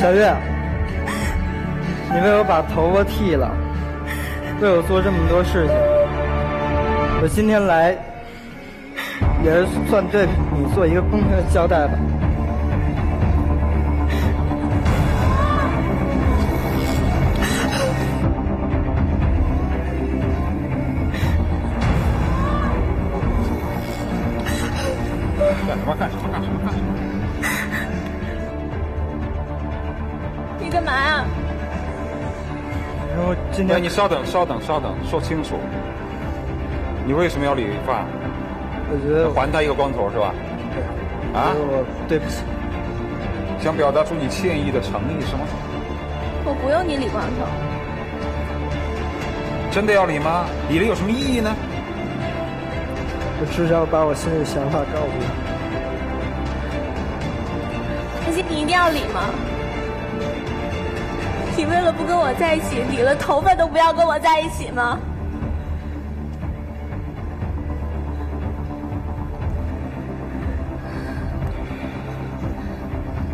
小月，你为我把头发剃了，为我做这么多事情，我今天来也是算对你做一个公平的交代吧。你干嘛呀？然后今哎，天你稍等，稍等，稍等，说清楚。你为什么要理发？我觉得还他一个光头是吧？啊对不起。想表达出你歉意的诚意是吗？我不用你理光头，真的要理吗？理了有什么意义呢？我至少把我心里的想法告诉你。可是你一定要理吗？你为了不跟我在一起，理了头发都不要跟我在一起吗？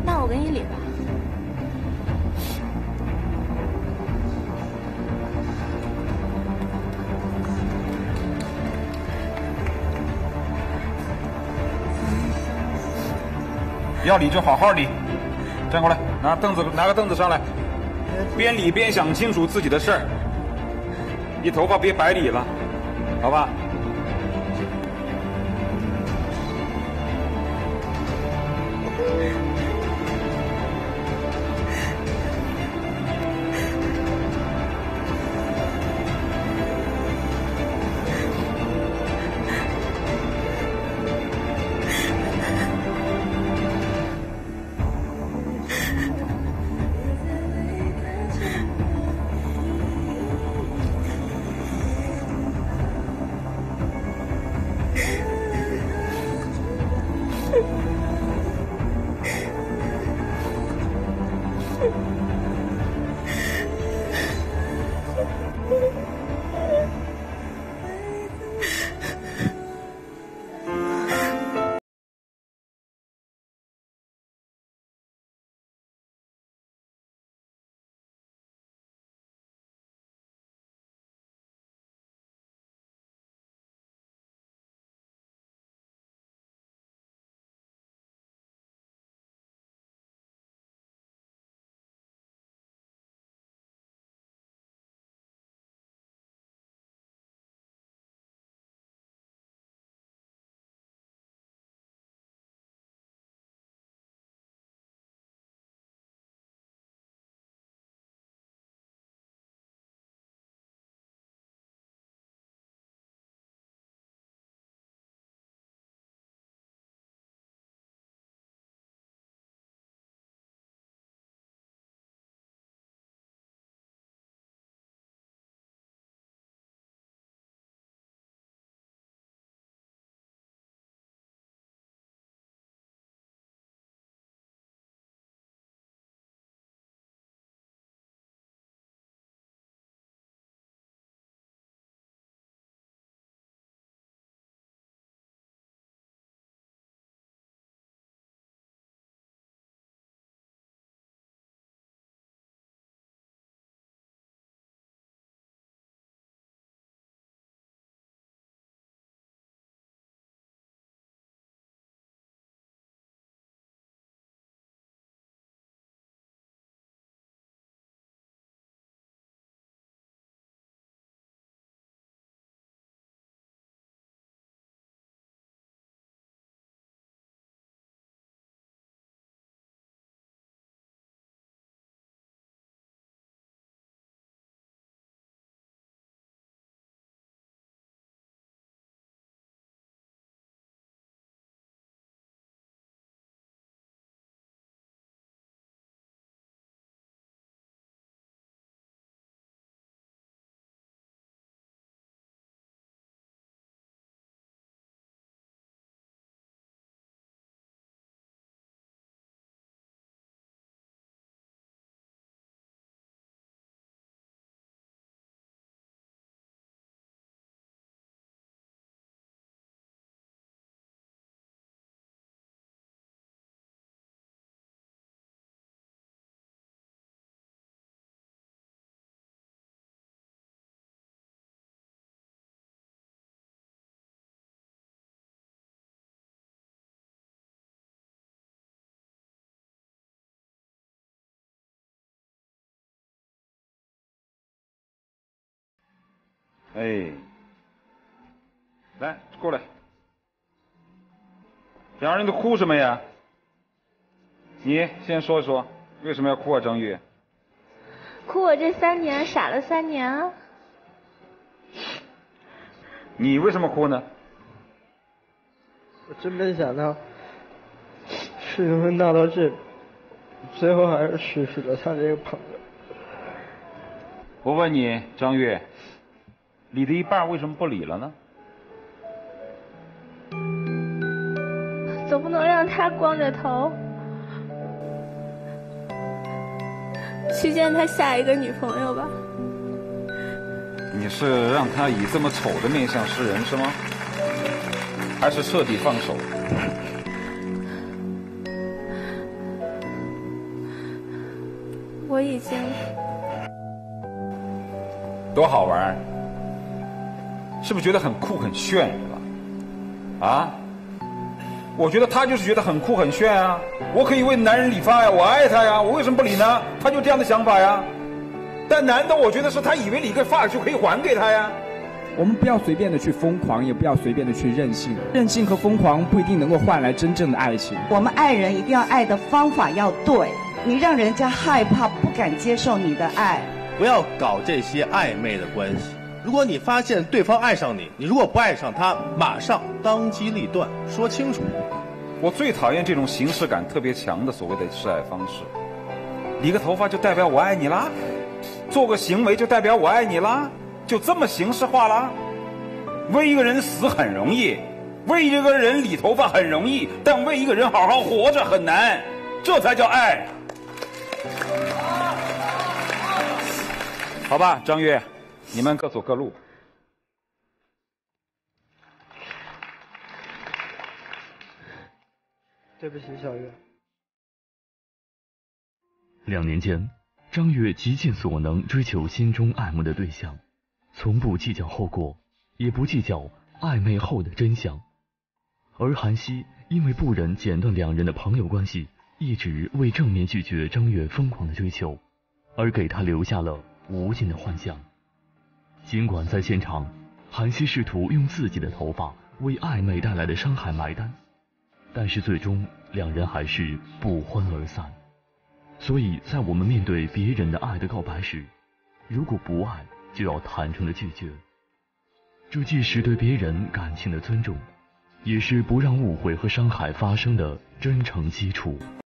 那我给你理吧。要理就好好理。站过来，拿凳子，拿个凳子上来，边理边想清楚自己的事儿。你头发别白理了好吧？哎，来过来，两人都哭什么呀？你先说说，为什么要哭啊，张玉？哭我这三年傻了三年啊！你为什么哭呢？我真没想到事情会闹到这，最后还是失去了他这个朋友。我问你，张玉，理的一半为什么不理了呢？总不能让他光着头去见他下一个女朋友吧？你是让他以这么丑的面相示人是吗？还是彻底放手？我已经多好玩，是不是觉得很酷很炫是吧？啊？我觉得他就是觉得很酷很炫啊！我可以为男人理发呀，我爱他呀，我为什么不理呢？他就这样的想法呀。但难道我觉得是他以为理个发就可以还给他呀？我们不要随便的去疯狂，也不要随便的去任性。任性和疯狂不一定能够换来真正的爱情。我们爱人一定要爱的方法要对，你让人家害怕，不敢接受你的爱。不要搞这些暧昧的关系。如果你发现对方爱上你，你如果不爱上他，马上当机立断，说清楚。我最讨厌这种形式感特别强的所谓的示爱方式。理个头发就代表我爱你啦？做个行为就代表我爱你啦？就这么形式化啦？为一个人死很容易，为一个人理头发很容易，但为一个人好好活着很难，这才叫爱。好吧，张月，你们各走各路。对不起，小月。两年间，张月极尽所能追求心中爱慕的对象，从不计较后果，也不计较暧昧后的真相。而韩熙因为不忍剪断两人的朋友关系，一直未正面拒绝张月疯狂的追求，而给他留下了无尽的幻想。尽管在现场，韩熙试图用自己的头发为暧昧带来的伤害埋单，但是最终两人还是不欢而散。所以在我们面对别人的爱的告白时，如果不爱，就要坦诚的拒绝。这既是对别人感情的尊重，也是不让误会和伤害发生的真诚基础。